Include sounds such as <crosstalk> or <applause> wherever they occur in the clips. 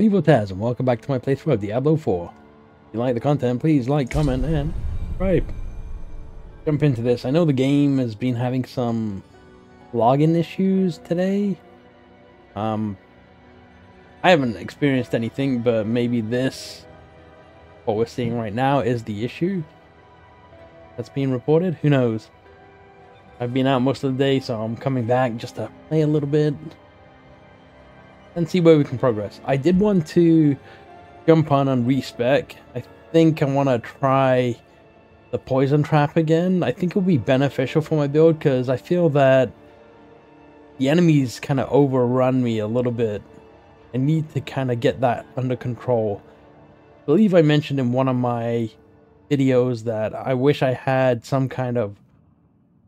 Evil Tazz, and welcome back to my playthrough of Diablo 4. If you like the content, please like, comment, and subscribe. Jump into this. I know the game has been having some login issues today. Um, I haven't experienced anything, but maybe this, what we're seeing right now, is the issue that's being reported. Who knows? I've been out most of the day, so I'm coming back just to play a little bit and see where we can progress. I did want to jump on and respec. I think I want to try the poison trap again. I think it will be beneficial for my build because I feel that the enemies kind of overrun me a little bit. I need to kind of get that under control. I believe I mentioned in one of my videos that I wish I had some kind of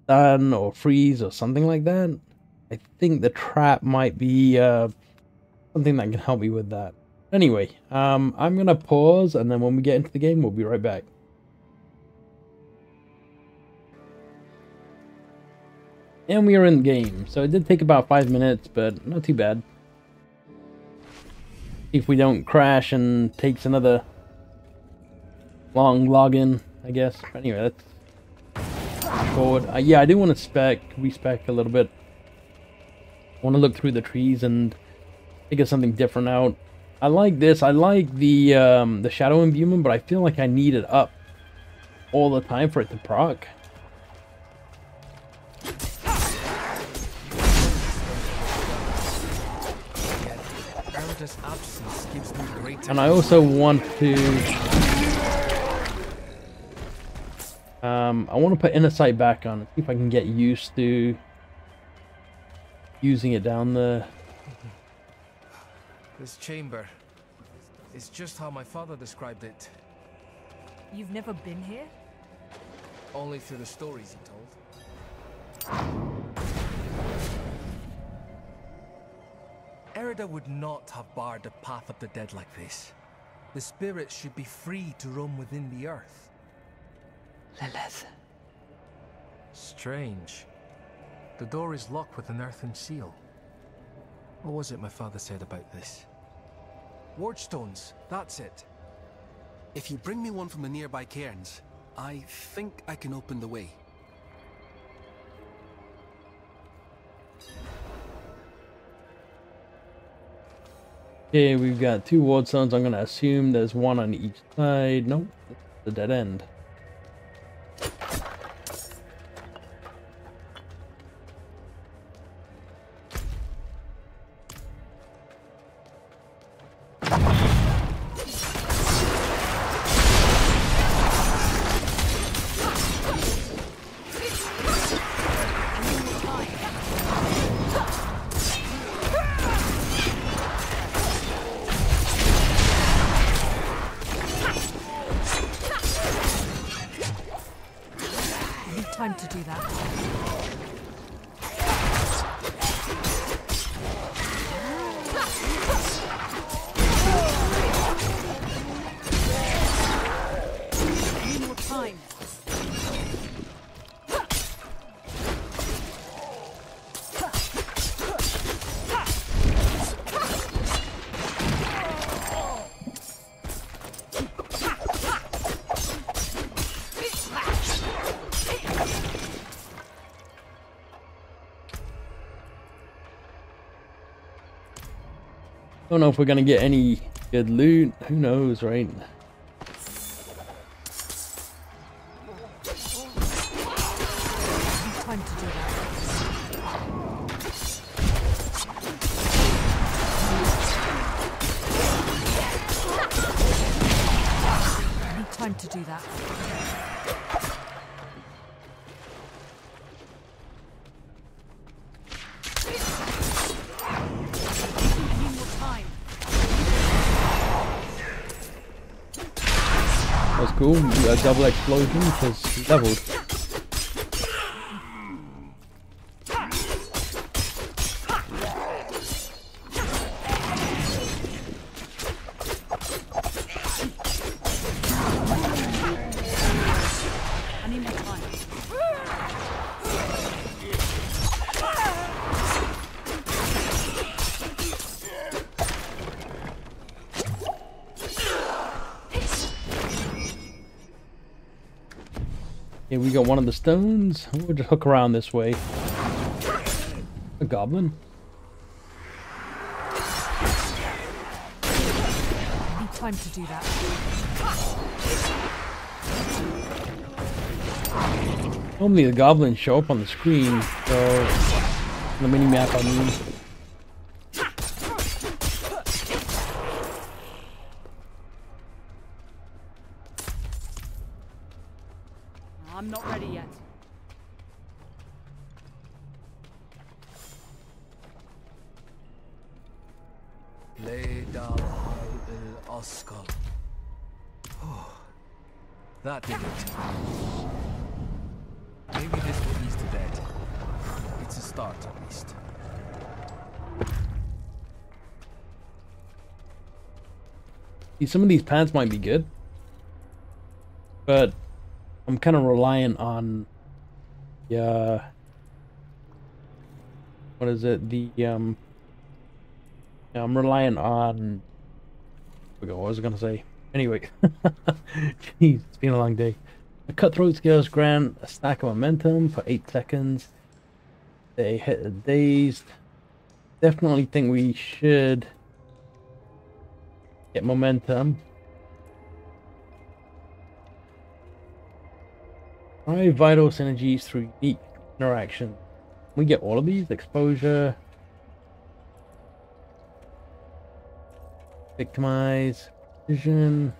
stun or freeze or something like that. I think the trap might be uh, something that can help me with that. Anyway, um, I'm going to pause and then when we get into the game, we'll be right back. And we are in the game. So it did take about five minutes, but not too bad. If we don't crash and takes another long login, I guess. But anyway, let's forward. Uh, yeah, I do want to spec, respec a little bit. I want to look through the trees and figure something different out. I like this. I like the um, the shadow imbuement, but I feel like I need it up all the time for it to proc. And I also want to... Um, I want to put inner sight back on see if I can get used to using it down the... This chamber is just how my father described it. You've never been here? Only through the stories he told. Airidah would not have barred the path of the dead like this. The spirits should be free to roam within the earth. Lilith. Strange. The door is locked with an earthen seal. What was it my father said about this? Wardstones, that's it. If you bring me one from the nearby cairns, I think I can open the way. Okay, we've got two ward stones. I'm going to assume there's one on each side. Nope, the dead end. Ha! Don't know if we're gonna get any good loot. Who knows, right? Double explosion because leveled. Got one of the stones. We'll just hook around this way. A goblin. Time to do that. Normally the goblins show up on the screen, so the mini map I mean. Some of these pads might be good, but I'm kind of reliant on, yeah, what is it? The um, I'm relying on. What was I gonna say? Anyway, <laughs> jeez, it's been a long day. The cutthroat skills grant a stack of momentum for eight seconds. They hit a dazed. Definitely think we should get momentum. Five vital synergies through unique interaction. We get all of these exposure, victimize, vision.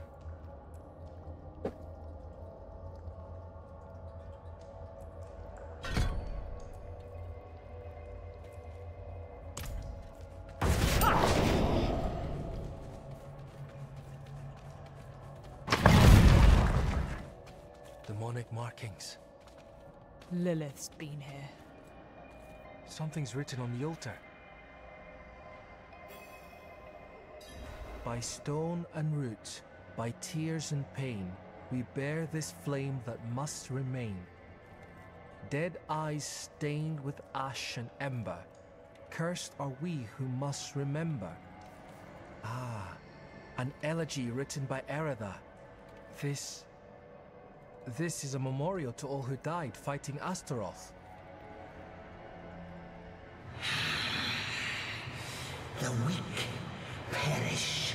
Demonic markings. Lilith's been here. Something's written on the altar. By stone and root, by tears and pain, we bear this flame that must remain. Dead eyes stained with ash and ember, cursed are we who must remember. Ah, an elegy written by Airidah. This. This is a memorial to all who died fighting Astaroth. The weak perish.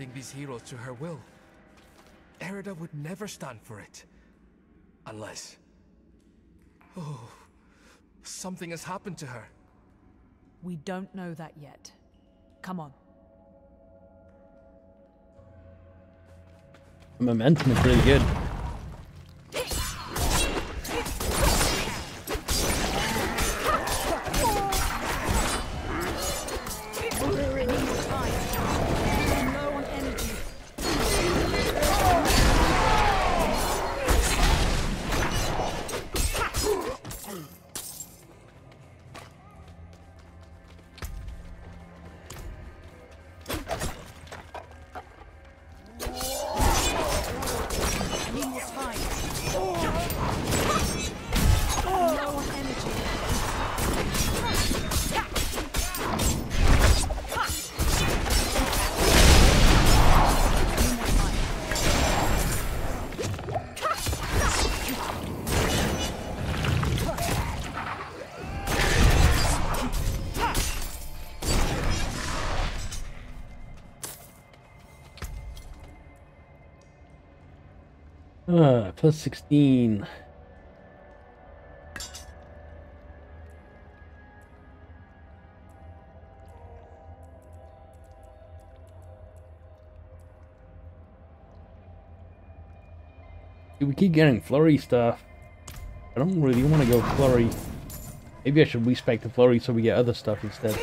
Bending these heroes to her will. Airidah would never stand for it. Unless. Oh. Something has happened to her. We don't know that yet. Come on. The momentum is really good. Plus 16. We keep getting flurry stuff. I don't really want to go flurry. Maybe I should respec the flurry so we get other stuff instead.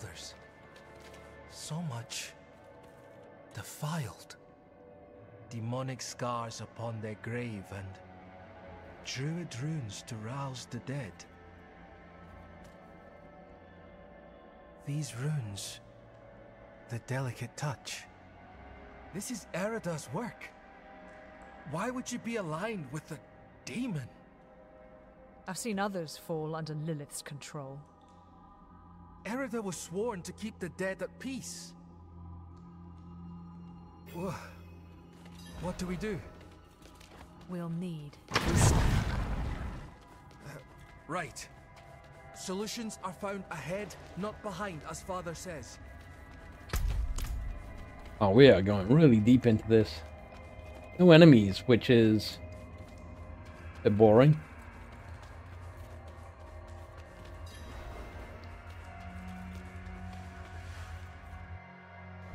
Elders. So much defiled. Demonic scars upon their grave and druid runes to rouse the dead. These runes, the delicate touch. This is Airidah's work. Why would you be aligned with a demon? I've seen others fall under Lilith's control. Airidah was sworn to keep the dead at peace. What do we do? We'll need. Uh, right. Solutions are found ahead, not behind, as Father says. Oh, we are going really deep into this. No enemies, which is a bit boring.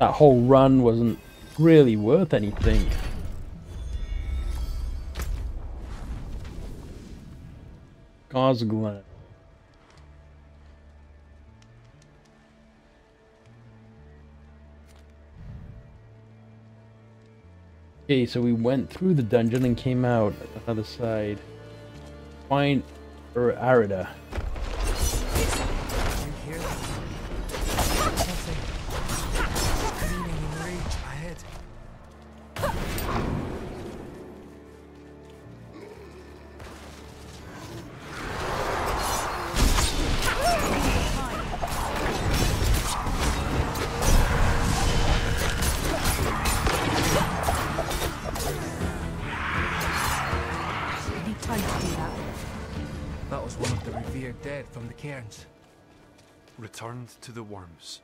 That whole run wasn't really worth anything. Gosglen. Okay, so we went through the dungeon and came out another side. Find Ar- Airidah. Dead from the cairns. Returned to the worms.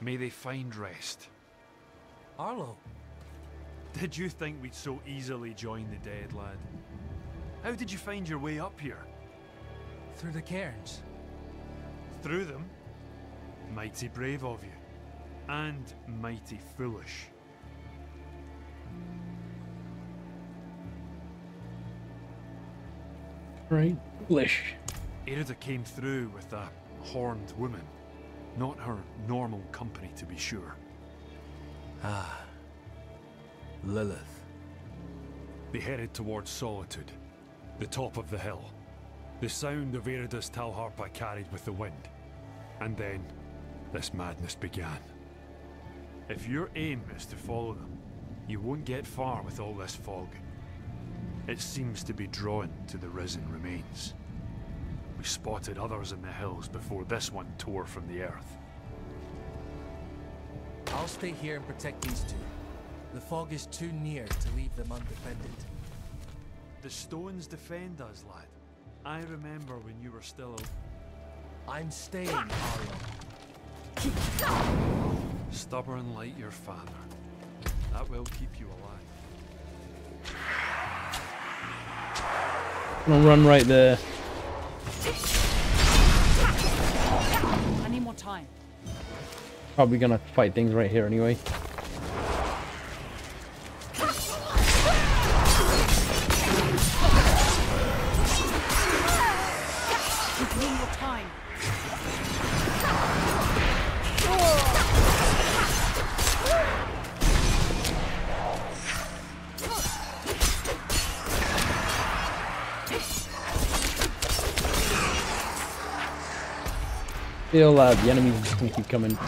May they find rest. Arlo, Did you think we'd so easily join the dead, lad? How did you find your way up here? through the cairns. Through them? Mighty brave of you. And mighty foolish. Right? Foolish. Airidah came through with a horned woman. Not her normal company, to be sure. Ah. Lilith. They headed towards Solitude, the top of the hill. The sound of Airidah's Talharpa carried with the wind. And then, this madness began. If your aim is to follow them, you won't get far with all this fog. It seems to be drawn to the risen remains. We spotted others in the hills before this one tore from the earth. I'll stay here and protect these two. The fog is too near to leave them undefended. The stones defend us, lad. I remember when you were still a I'm staying, Arlo. Stubborn like your father. That will keep you alive. I'm gonna run right there. I need more time. Probably gonna fight things right here anyway. Feel uh, the enemies just gonna keep coming.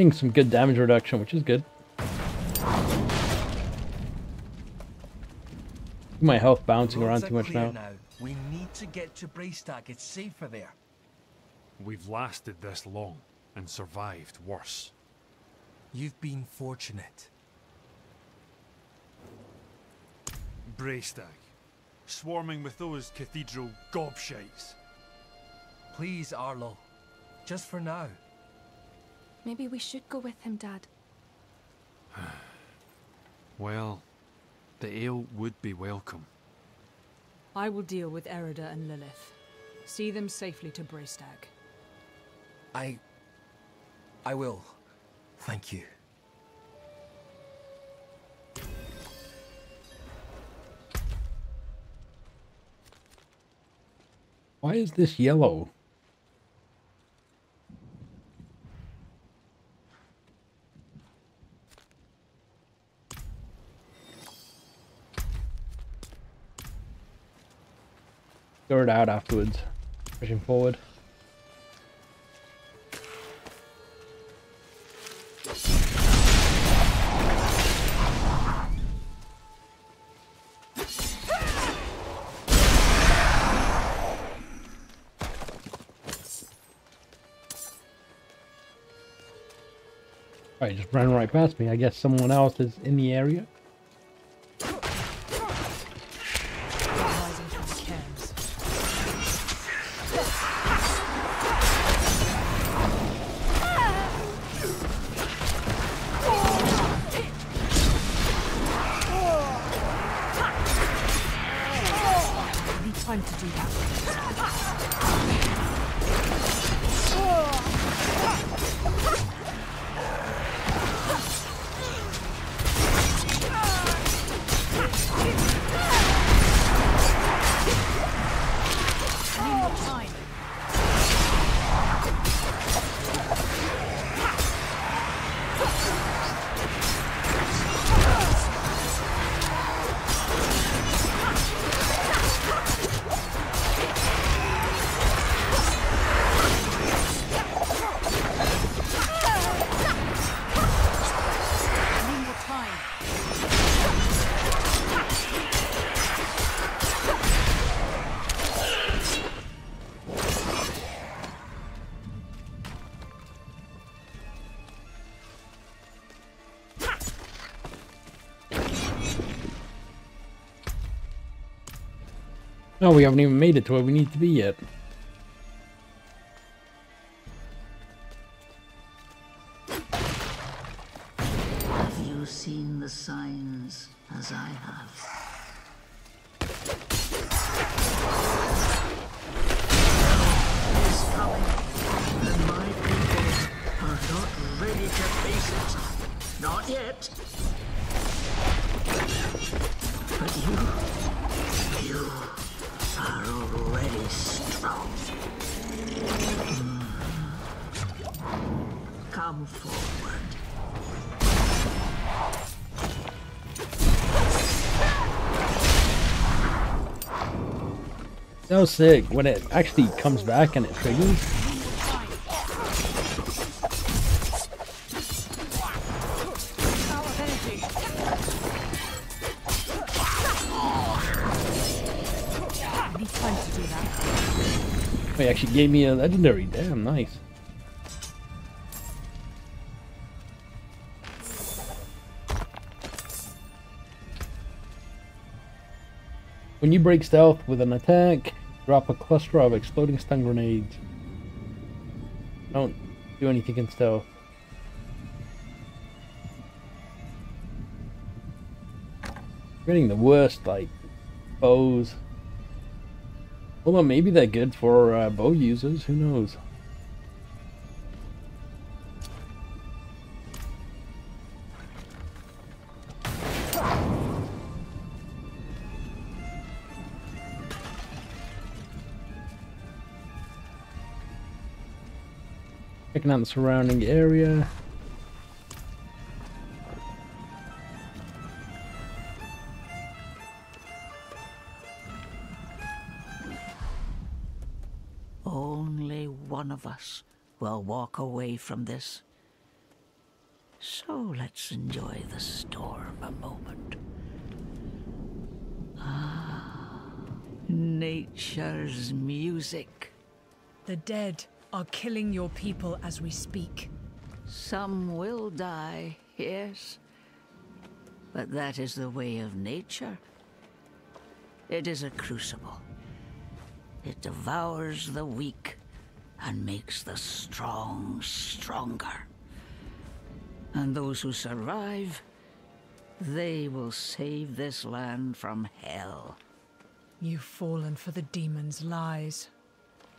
Getting some good damage reduction, which is good. My health bouncing around too much clear now. We need to get to Braestaig. It's safer there. We've lasted this long and survived worse. You've been fortunate. Braestaig, swarming with those cathedral gobshites. Please, Arlo. Just for now. Maybe we should go with him, Dad. <sighs> Well, the ale would be welcome. I will deal with Airidah and Lilith. See them safely to Braestaig. I. I will. Thank you. Why is this yellow? It out afterwards. Pushing forward. Right, just ran right past me. I guess someone else is in the area. To do that. No, we haven't even made it to where we need to be yet. So sick when it actually comes back and it triggers. Power of energy. I need time to do that. They actually gave me a legendary. Damn, nice. When you break stealth with an attack, drop a cluster of exploding stun grenades. Don't do anything in stealth. Getting the worst, like, bows. Although maybe they're good for uh, bow users, who knows? Checking out the surrounding area. Only one of us will walk away from this. So let's enjoy the storm a moment. Ah, nature's music. The dead are killing your people as we speak. Some will die, yes. But that is the way of nature. It is a crucible. It devours the weak and makes the strong stronger. And those who survive, they will save this land from hell. You've fallen for the demon's lies.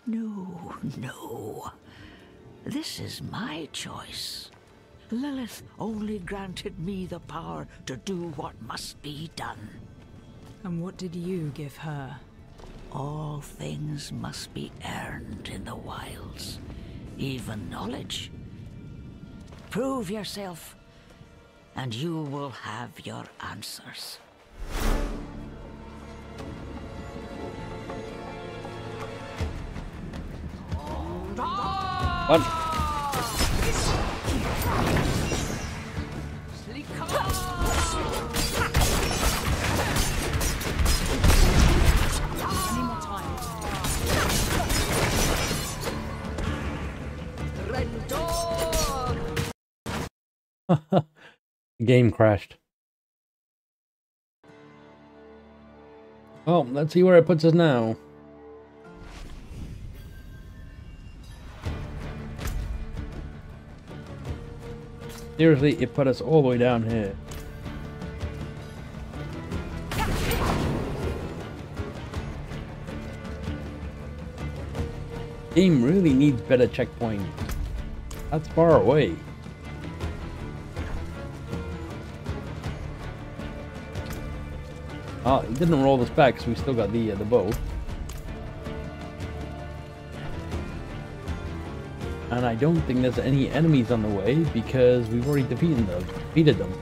No, no. This is my choice. Lilith only granted me the power to do what must be done. And what did you give her? All things must be earned in the wilds, even knowledge. Prove yourself, and you will have your answers. What? Any more time? The game crashed. Oh, let's see where it puts us now. Seriously, it put us all the way down here. Game really needs better checkpoints. That's far away. Oh, it didn't roll us back because we still got the uh, the bow. And I don't think there's any enemies on the way because we've already defeated them. Defeated them.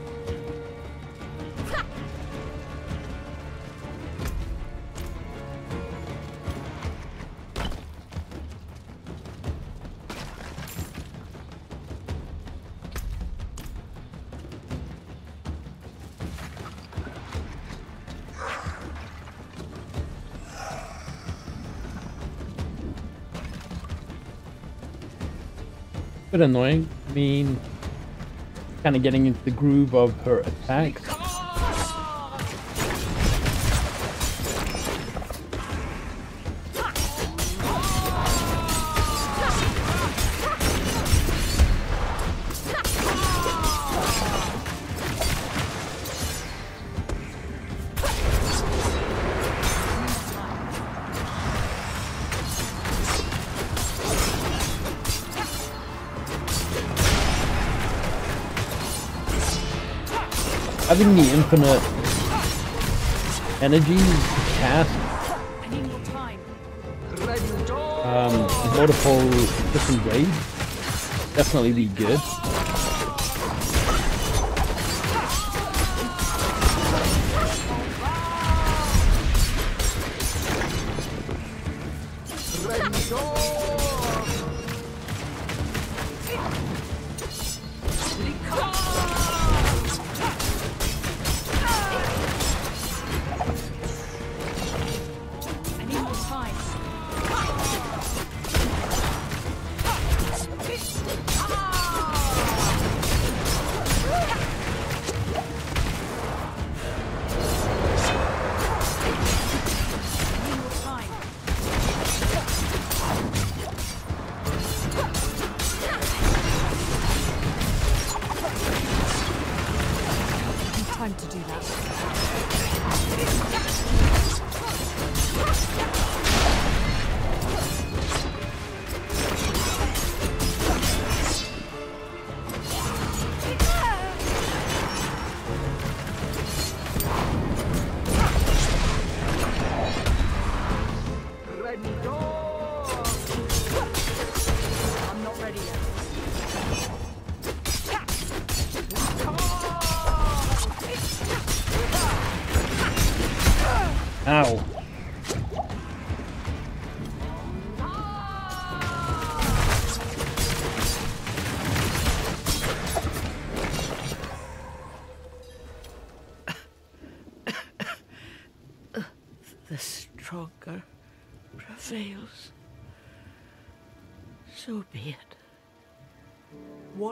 Bit annoying. I mean, kind of getting into the groove of her attacks. Having the infinite energy cast um, multiple different ways definitely be good.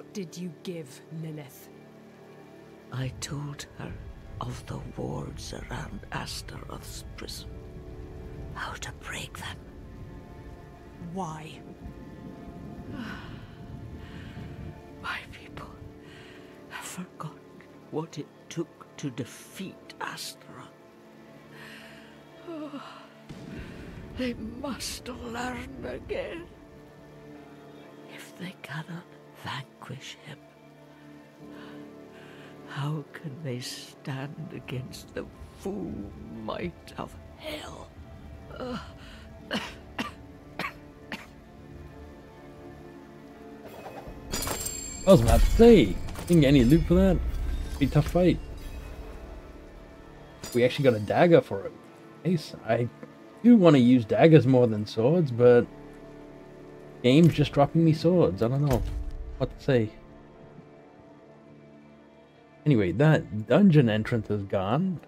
What did you give Lilith? I told her of the wards around Astaroth's prison. How to break them. Why? <sighs> My people have forgotten what it took to defeat Astaroth. Oh, <sighs> they must learn again. If they cannot vanquish him, how can they stand against the full might of hell? I was about to say, didn't get any loot for that. Be tough fight. We actually got a dagger for it. Nice. I do want to use daggers more than swords, but game's just dropping me swords. I don't know what to say. Anyway, that dungeon entrance is gone.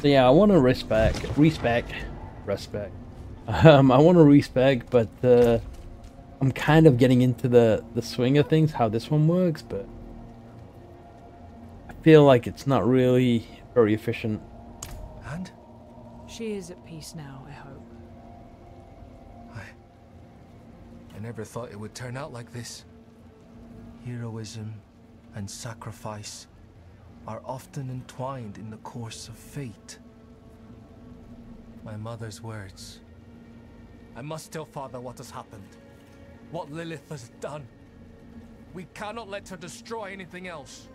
So yeah, I want to respec, respec, respec. Um, I want to respec, but uh, I'm kind of getting into the the swing of things, how this one works, but I feel like it's not really very efficient. She is at peace now, I hope. I... I never thought it would turn out like this. Heroism and sacrifice are often entwined in the course of fate. My mother's words. I must tell father what has happened. What Lilith has done. We cannot let her destroy anything else.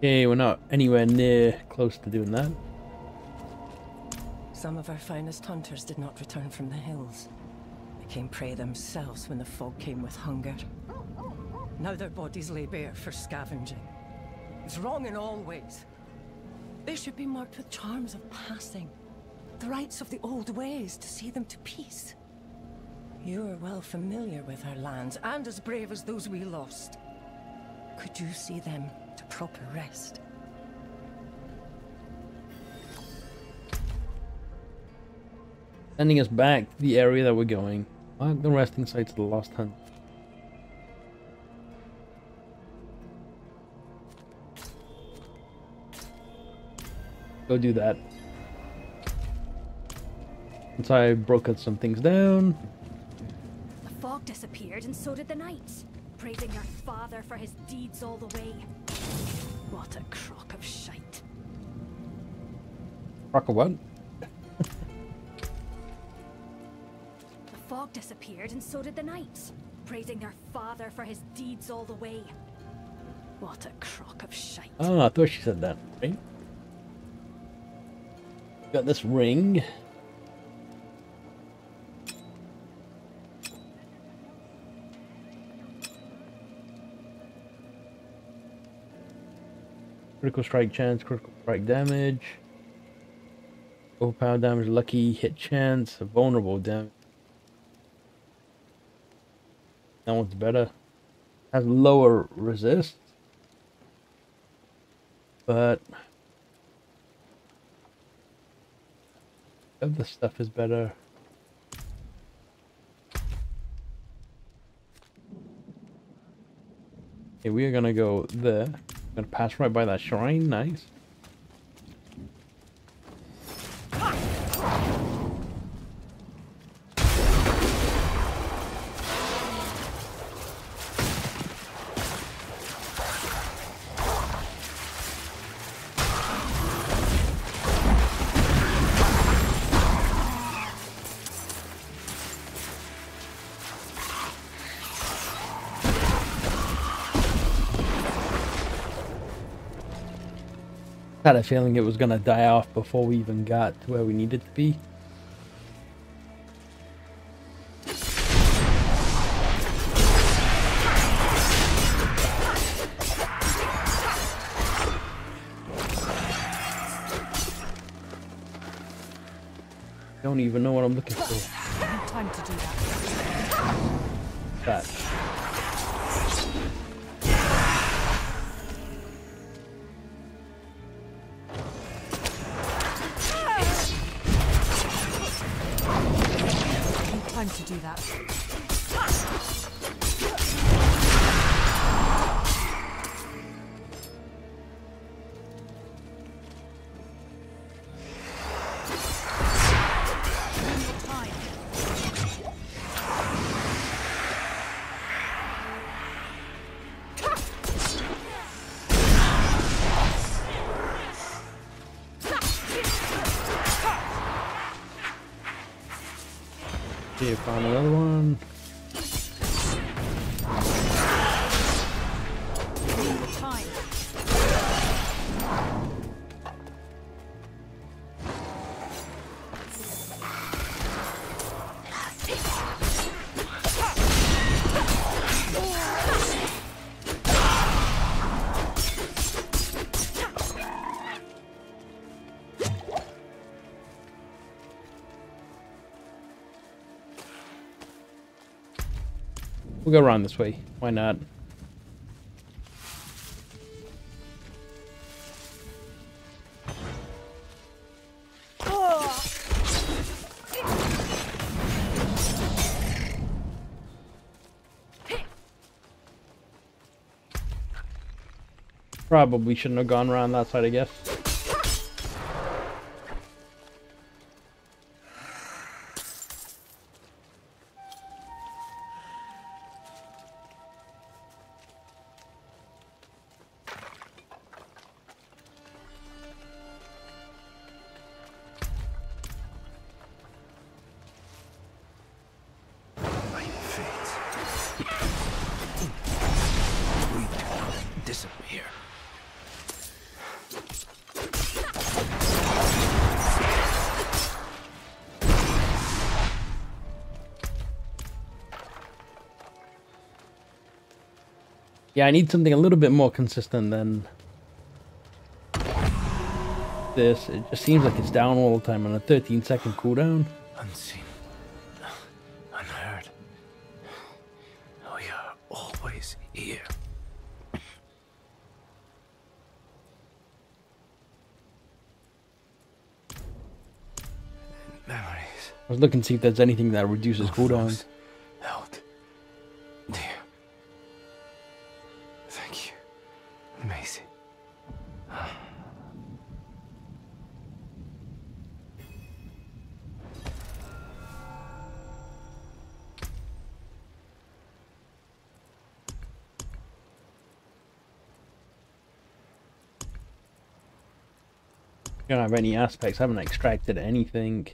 Okay, we're not anywhere near close to doing that. Some of our finest hunters did not return from the hills. They became prey themselves when the fog came with hunger. Now their bodies lay bare for scavenging. It's wrong in all ways. They should be marked with charms of passing. The rites of the old ways to see them to peace. You are well familiar with our lands, and as brave as those we lost. Could you see them to proper rest? Sending us back to the area that we're going. Mark the resting sites of the Lost Hunt. Go do that. Once I broke out some things down. The fog disappeared, and so did the knights, praising your father for his deeds all the way. What a crock of shite. Crock of what? The fog disappeared, and so did the knights, praising their father for his deeds all the way. What a crock of shite. Oh, I thought she said that, right? Got this ring. Critical strike chance, critical strike damage. Overpower damage, lucky hit chance, vulnerable damage. That one's better. Has lower resist. But other stuff is better. Okay, we are gonna go there. Gonna pass right by that shrine. Nice. Had a feeling it was gonna die off before we even got to where we needed to be. We'll go around this way. Why not? Probably shouldn't have gone around that side, I guess. Yeah, I need something a little bit more consistent than this. It just seems like it's down all the time on a 13 second cooldown. Unseen. Unheard. Oh, we are always here. Memories. I was looking to see if there's anything that reduces of cooldown. Have any aspects. I haven't extracted anything.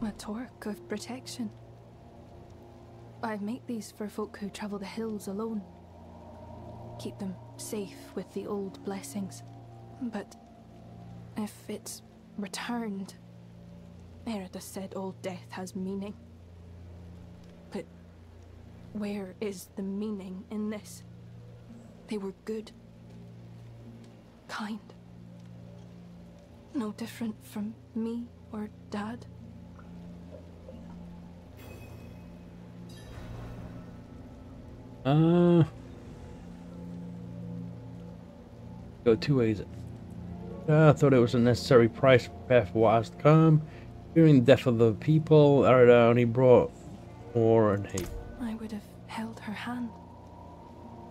A torque of protection. I make these for folk who travel the hills alone. Keep them safe with the old blessings. But if it's returned, Airidah said all death has meaning. But where is the meaning in this? They were good, kind. No different from me or Dad. Uh, go two ways. Uh, I thought it was a necessary price what has to come. During the death of the people, Airidah only brought war and hate. I would have held her hand,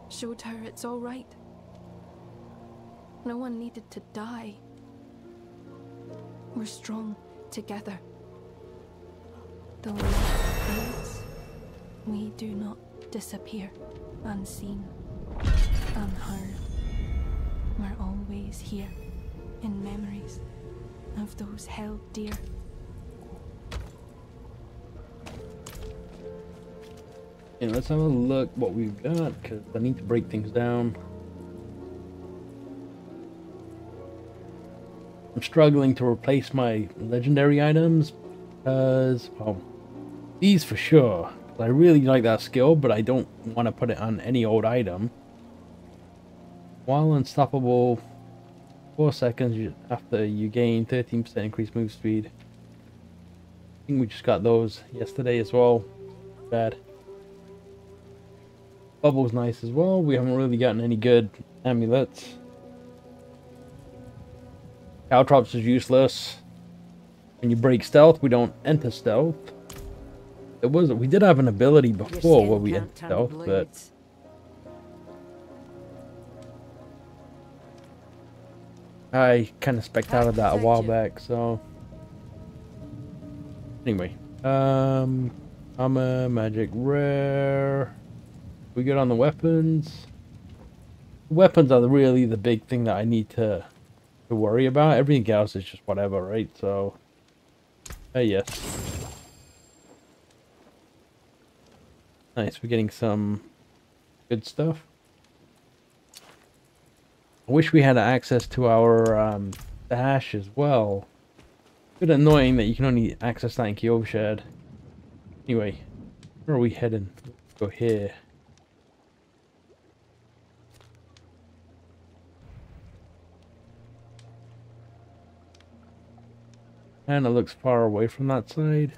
showed her it's all right. No one needed to die. We're strong together. Though we do not disappear unseen, unheard. Were always here, in memories of those held dear. Yeah, let's have a look what we've got, because I need to break things down. I'm struggling to replace my legendary items, because, well, these for sure. I really like that skill, but I don't want to put it on any old item. While unstoppable, 4 seconds after you gain 13% increased move speed. I think we just got those yesterday as well. Bad. Bubble's nice as well. We haven't really gotten any good amulets. Caltrops is useless. When you break stealth, we don't enter stealth. It was we did have an ability before where we entered stealth, but I kind of specked out of that a while back. So anyway, um, I'm a magic rare. We get on the weapons. Weapons are really the big thing that I need to to worry about. Everything else is just whatever, right? So, uh, yes. Nice, we're getting some good stuff. I wish we had access to our um, dash as well. A bit annoying that you can only access that in Kyovashad. Anyway, where are we heading? Let's go here. And it looks far away from that side.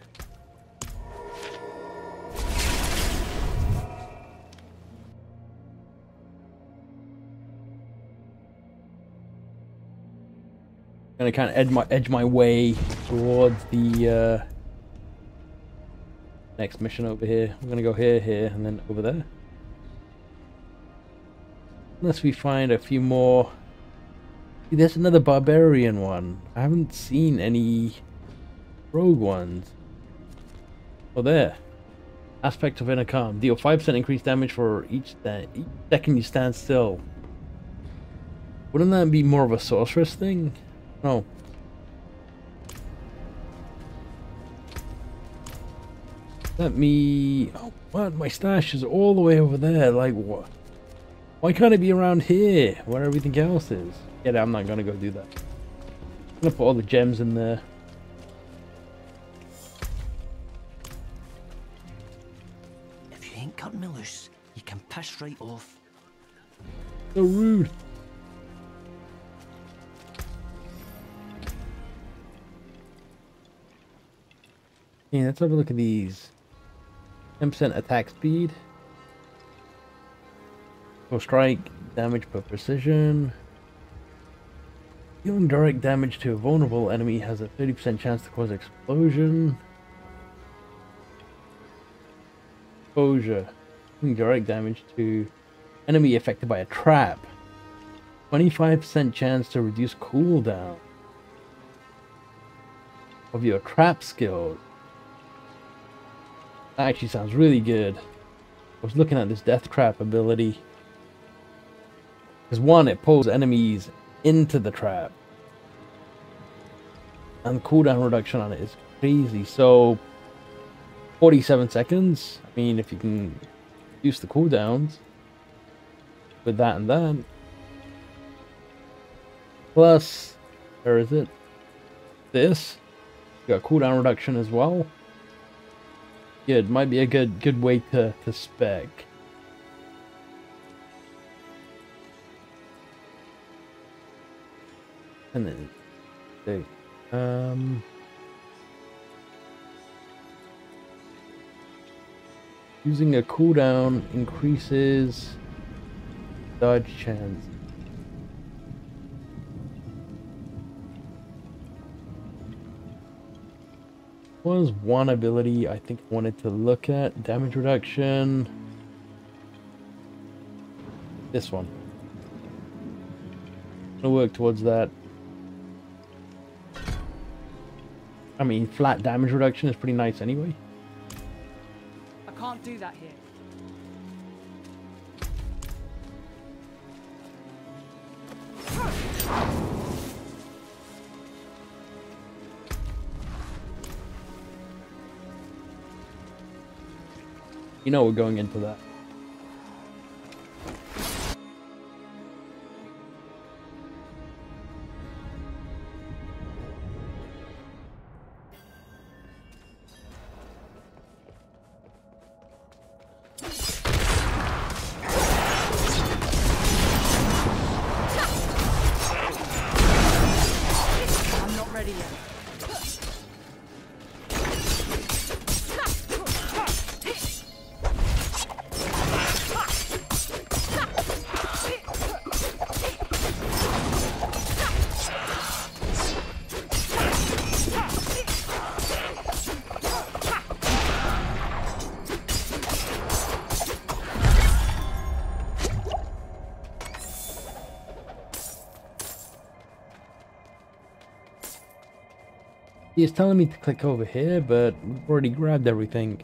Gonna kind of edge my edge my way towards the uh, next mission over here. I'm gonna go here, here, and then over there. Unless we find a few more. See, there's another barbarian one. I haven't seen any rogue ones. Oh, there. Aspect of Inner Calm. Deal 5% increased damage for each, each second you stand still. Wouldn't that be more of a sorceress thing? Oh. Let me... Oh, what? My stash is all the way over there. Like, what? Why can't it be around here, where everything else is? Yeah, I'm not gonna go do that. I'm gonna put all the gems in there. If you ain't cut me loose, you can piss right off. So rude. Yeah, let's have a look at these. 10% attack speed. Full strike, damage per precision. Dealing direct damage to a vulnerable enemy has a 30% chance to cause explosion. Exposure. Dealing direct damage to enemy affected by a trap. 25% chance to reduce cooldown of your trap skills. That actually sounds really good. I was looking at this death trap ability. Because one, it pulls enemies into the trap. And cooldown reduction on it is crazy. So, 47 seconds. I mean, if you can use the cooldowns with that and that. Plus, where is it? This. You got cooldown reduction as well good. Might be a good good way to, to spec. And then. Um using a cooldown increases dodge chance. Was one ability I think I wanted to look at. Damage reduction. This one. I'm gonna work towards that. I mean, flat damage reduction is pretty nice anyway. I can't do that here. You know we're going into that. He's telling me to click over here, but we've already grabbed everything.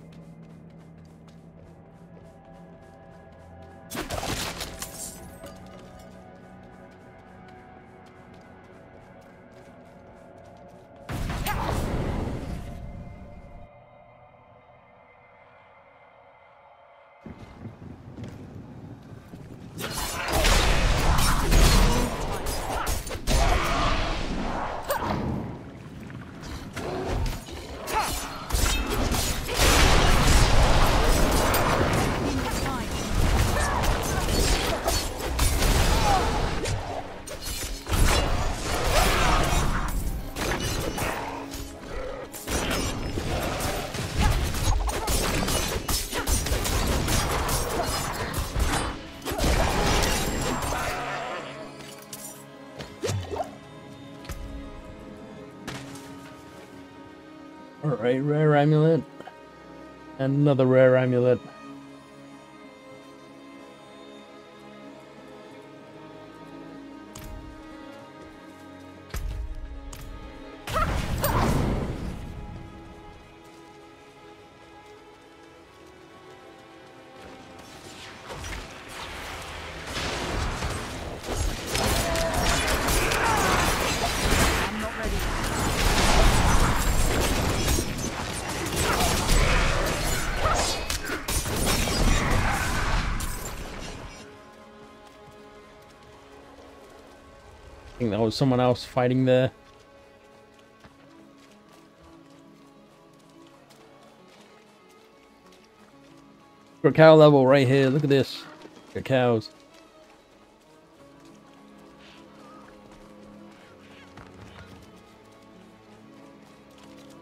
Alright, rare amulet. Another rare amulet. Was someone else fighting there. Cacao level right here. Look at this. Cacaos.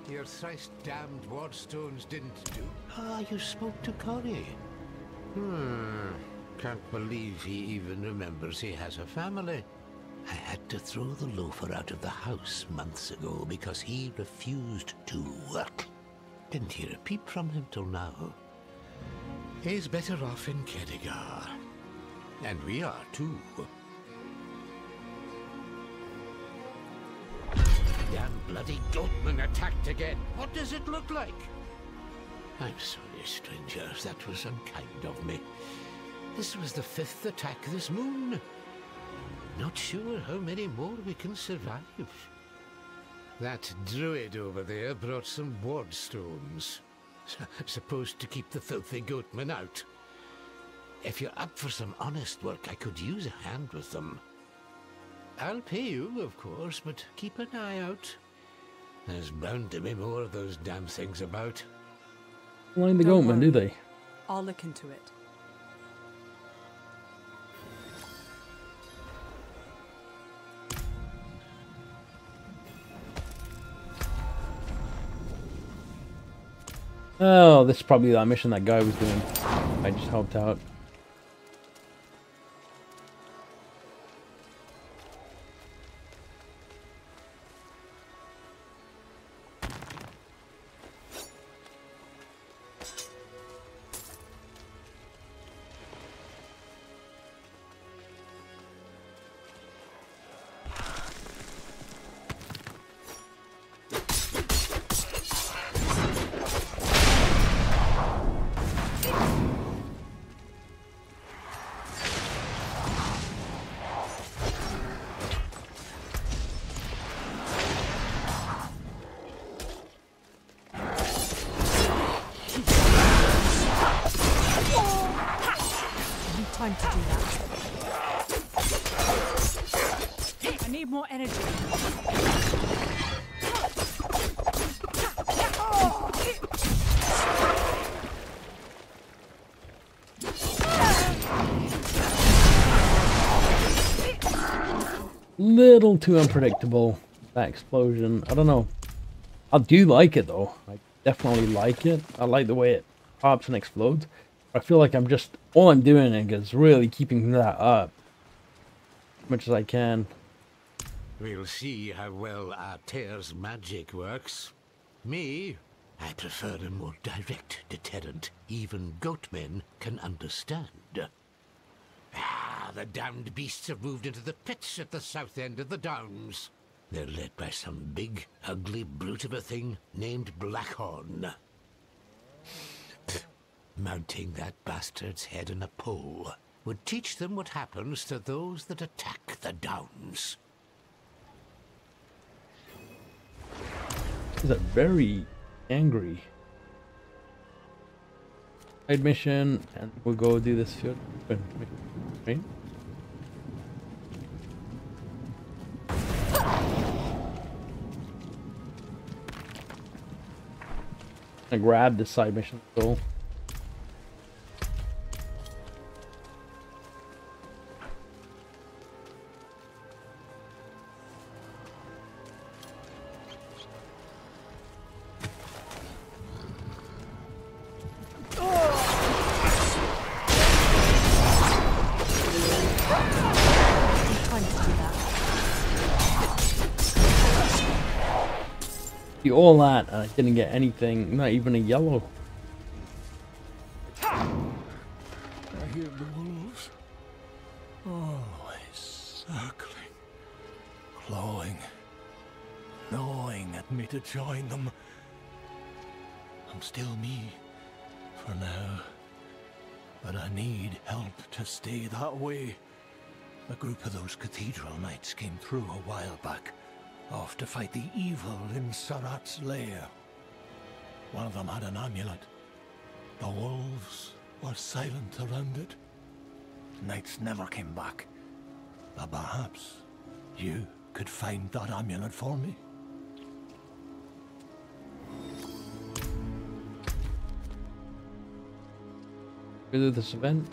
Your thrice damned wardstones didn't do. Ah, you spoke to Corey. Hmm. Can't believe he even remembers he has a family. Had to throw the loafer out of the house months ago because he refused to work. Didn't hear a peep from him till now. He's better off in Cerrigar. And we are too. Damn bloody goatman attacked again. What does it look like? I'm sorry, strangers. That was unkind of me. This was the fifth attack this moon. Not sure how many more we can survive. That druid over there brought some wardstones. <laughs> Supposed to keep the filthy goatman out. If you're up for some honest work, I could use a hand with them. I'll pay you, of course, but keep an eye out. There's bound to be more of those damn things about. Line the Don't goatman, do they? I'll look into it. Oh, this is probably that mission that guy was doing. I just helped out. Too unpredictable, that explosion. I don't know. I do like it though. I definitely like it. I like the way it pops and explodes. I feel like I'm just, all I'm doing is really keeping that up. As much as I can. We'll see how well Artair's magic works. Me, I prefer a more direct deterrent even goatmen can understand. Ah, The damned beasts have moved into the pits at the south end of the Downs. They're led by some big, ugly brute of a thing named Blackhorn. <sniffs> Mounting that bastard's head on a pole would teach them what happens to those that attack the Downs. He's a very angry. Side mission, and we'll go do this field. Right? I grab the side mission so didn't get anything, not even a yellow. I hear the wolves. Always circling, clawing, gnawing at me to join them. I'm still me for now, but I need help to stay that way. A group of those cathedral knights came through a while back, off to fight the evil in Sarat's lair. One of them had an amulet. The wolves were silent around it. Knights never came back. But perhaps you could find that amulet for me. Go this event.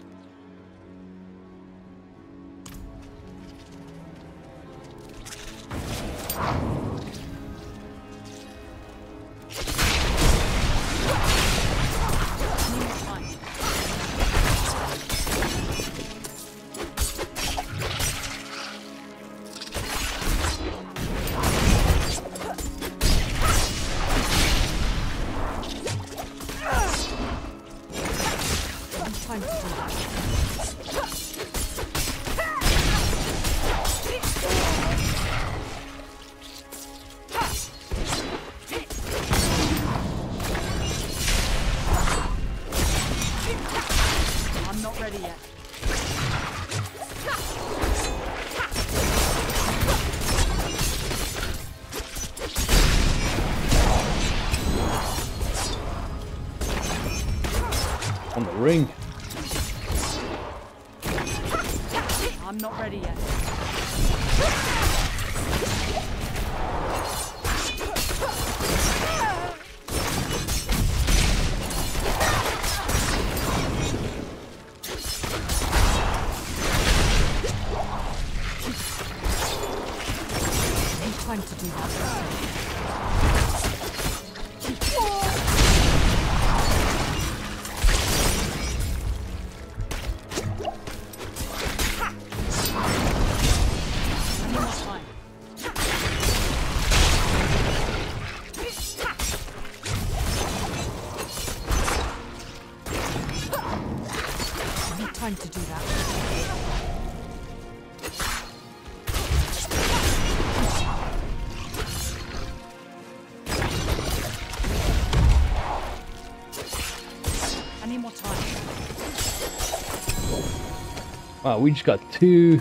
Wow, we just got two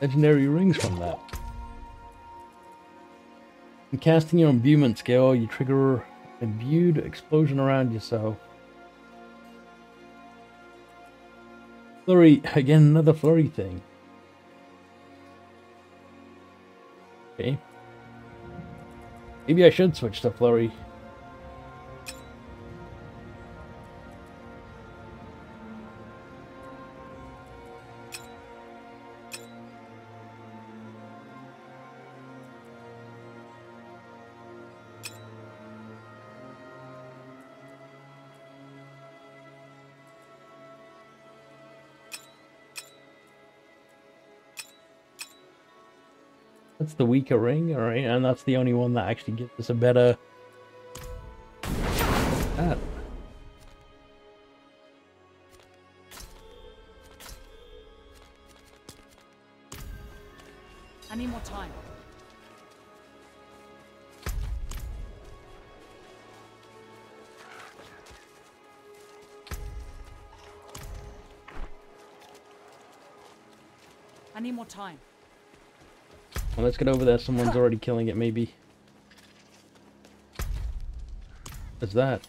legendary rings from that. In casting your imbuement skill, you trigger imbued explosion around yourself. Flurry, again, another flurry thing. Okay. Maybe I should switch to flurry. The weaker ring, and that's the only one that actually gives us a better... over there. Someone's already killing it, maybe. What's that?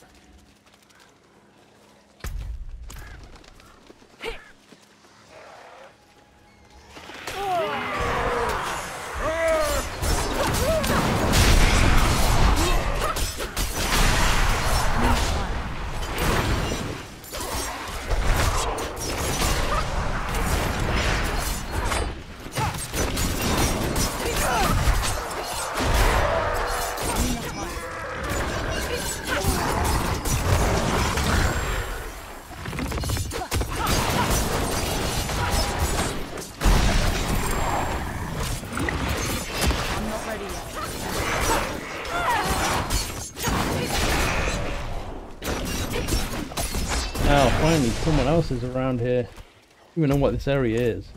Someone else is around here. Even know what this area is.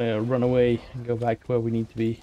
Uh, run away and go back to where we need to be.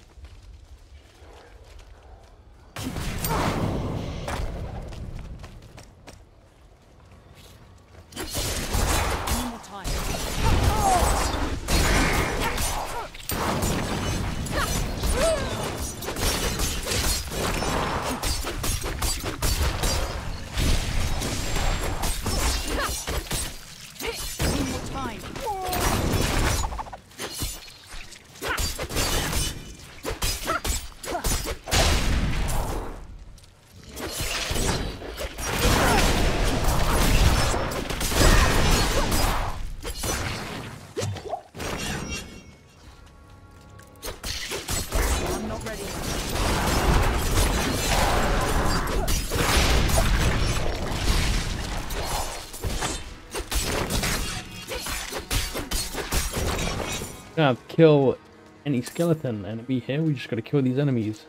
Kill any skeleton enemy here. We just gotta kill these enemies.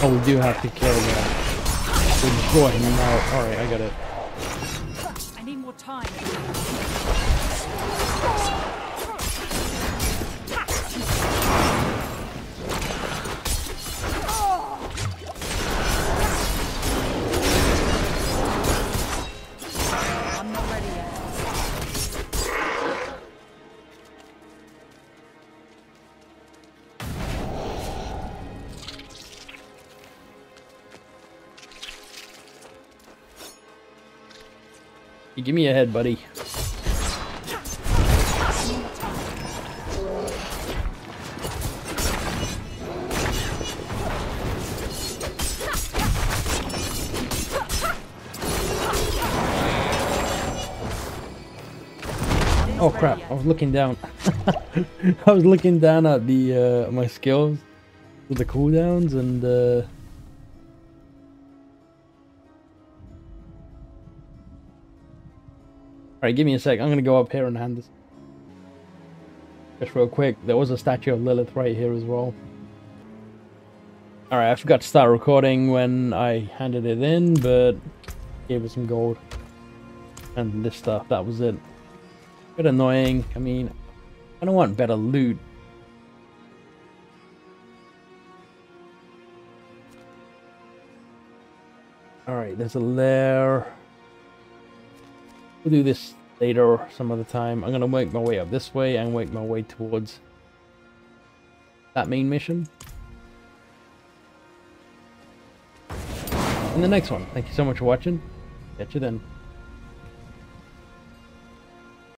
Oh, we do have to kill that. We destroy him now. Alright, I got it. Give me a head, buddy. Oh crap, I was looking down. <laughs> I was looking down at the uh, my skills with the cooldowns and uh Alright, give me a sec. I'm gonna go up here and hand this. Just real quick, there was a statue of Lilith right here as well. Alright, I forgot to start recording when I handed it in, but gave it some gold. And this stuff, that was it. Bit annoying. I mean, I don't want better loot. Alright, there's a lair. We'll do this later or some other time. I'm gonna work my way up this way and work my way towards that main mission. In the next one. Thank you so much for watching. Catch you then.